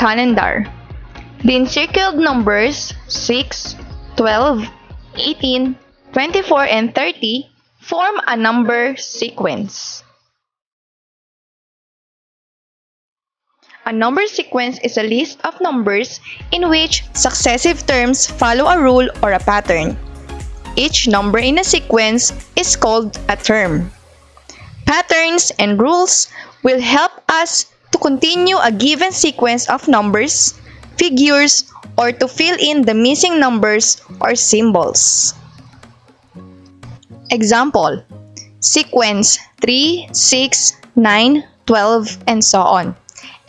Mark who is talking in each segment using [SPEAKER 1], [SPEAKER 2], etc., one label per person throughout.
[SPEAKER 1] calendar. The encircled numbers 6, 12, 18, 24, and 30 form a number sequence. A number sequence is a list of numbers in which successive terms follow a rule or a pattern. Each number in a sequence is called a term. Patterns and rules will help us to continue a given sequence of numbers, figures, or to fill in the missing numbers or symbols. Example Sequence 3, 6, 9, 12, and so on.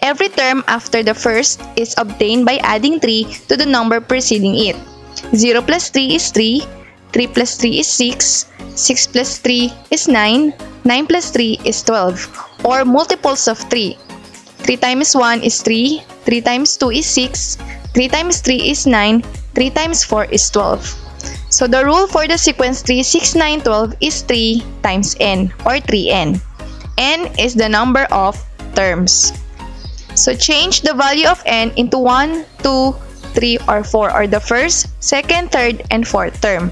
[SPEAKER 1] Every term after the first is obtained by adding 3 to the number preceding it. 0 plus 3 is 3, 3 plus 3 is 6, 6 plus 3 is 9, 9 plus 3 is 12, or multiples of 3. 3 times 1 is 3, 3 times 2 is 6, 3 times 3 is 9, 3 times 4 is 12. So the rule for the sequence 3, 6, 9, 12 is 3 times n or 3n. n is the number of terms. So change the value of n into 1, 2, 3, or 4 or the first, second, third, and fourth term.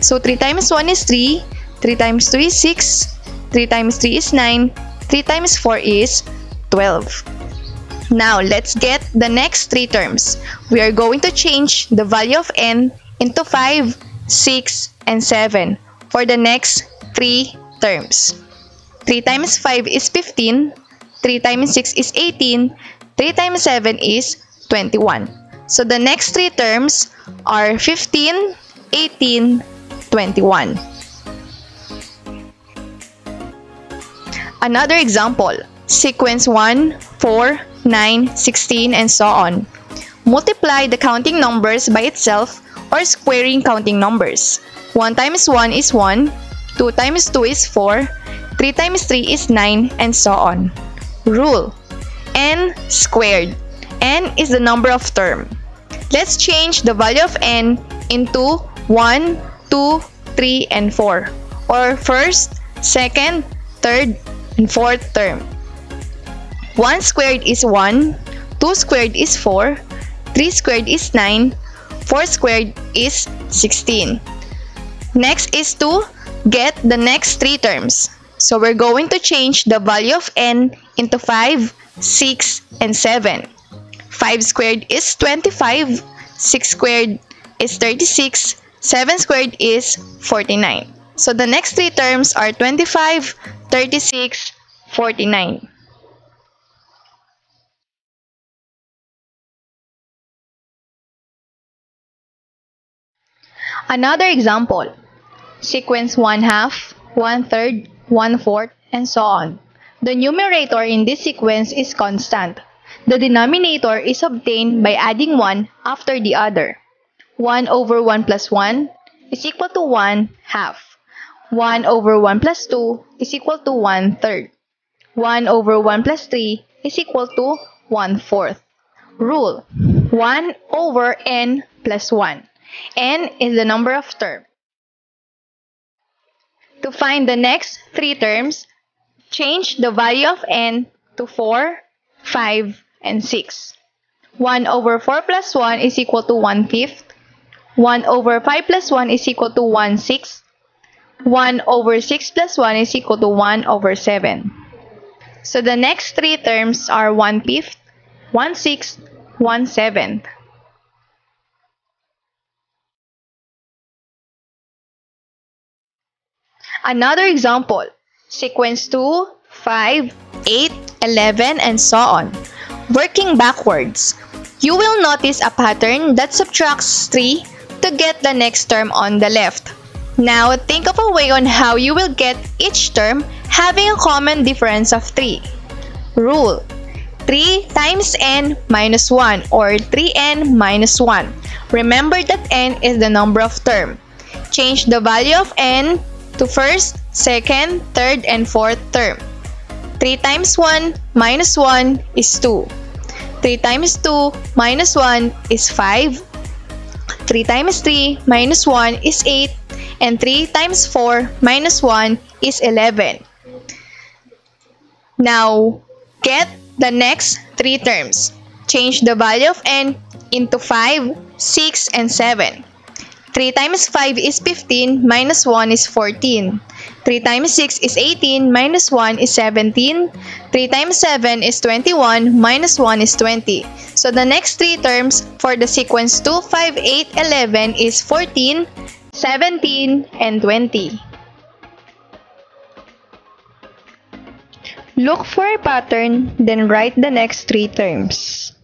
[SPEAKER 1] So 3 times 1 is 3, 3 times 2 is 6, 3 times 3 is 9, 3 times 4 is 12. Now, let's get the next three terms. We are going to change the value of n into 5, 6, and 7 for the next three terms. 3 times 5 is 15, 3 times 6 is 18, 3 times 7 is 21. So the next three terms are 15, 18, 21. Another example, sequence 1, 4, 9, 16, and so on. Multiply the counting numbers by itself or squaring counting numbers. 1 times 1 is 1, 2 times 2 is 4, 3 times 3 is 9, and so on. Rule n squared. n is the number of term. Let's change the value of n into 1, 2, 3, and 4, or first, second, third, and fourth term. 1 squared is 1, 2 squared is 4, 3 squared is 9, 4 squared is 16. Next is to get the next three terms. So we're going to change the value of n into 5, 6, and 7. 5 squared is 25, 6 squared is 36, 7 squared is 49. So the next three terms are 25, 36, 49. Another example, sequence 1 half, 1 third, 1 fourth, and so on. The numerator in this sequence is constant. The denominator is obtained by adding 1 after the other. 1 over 1 plus 1 is equal to 1 half. 1 over 1 plus 2 is equal to 1 third. 1 over 1 plus 3 is equal to 1 fourth. Rule 1 over n plus 1 n is the number of terms. To find the next three terms, change the value of n to 4, 5, and 6. 1 over 4 plus 1 is equal to 1 fifth. 1 over 5 plus 1 is equal to 1 sixth. 1 over 6 plus 1 is equal to 1 over 7. So the next three terms are 1 fifth, 1 sixth, 1 seventh. Another example, sequence 2, 5, 8, 11, and so on. Working backwards, you will notice a pattern that subtracts 3 to get the next term on the left. Now, think of a way on how you will get each term having a common difference of 3. Rule 3 times n minus 1 or 3n minus 1. Remember that n is the number of term. Change the value of n to first, second, third, and fourth term. 3 times 1 minus 1 is 2. 3 times 2 minus 1 is 5. 3 times 3 minus 1 is 8. And 3 times 4 minus 1 is 11. Now, get the next three terms. change the value of n into 5, 6, and 7. 3 times 5 is 15, minus 1 is 14. 3 times 6 is 18, minus 1 is 17. 3 times 7 is 21, minus 1 is 20. So the next three terms for the sequence 2, 5, 8, 11 is 14, 17, and 20. Look for a pattern, then write the next three terms.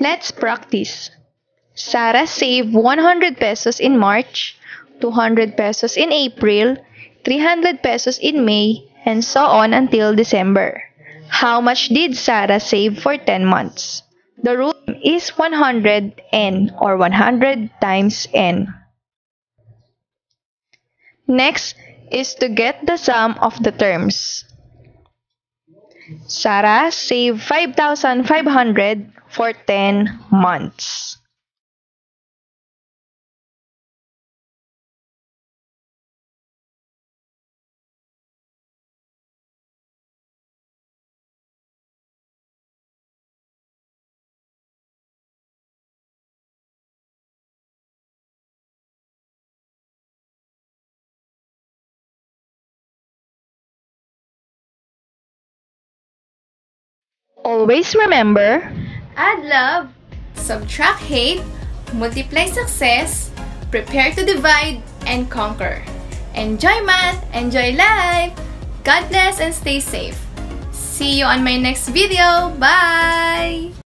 [SPEAKER 1] Let's practice. Sarah saved 100 pesos in March, 200 pesos in April, 300 pesos in May, and so on until December. How much did Sarah save for 10 months? The rule is 100 n or 100 times n. Next is to get the sum of the terms. Sarah saved 5,500 for 10 months. Always remember,
[SPEAKER 2] Add love, subtract hate, multiply success, prepare to divide and conquer. Enjoy math, enjoy life. God bless and stay safe. See you on my next video. Bye!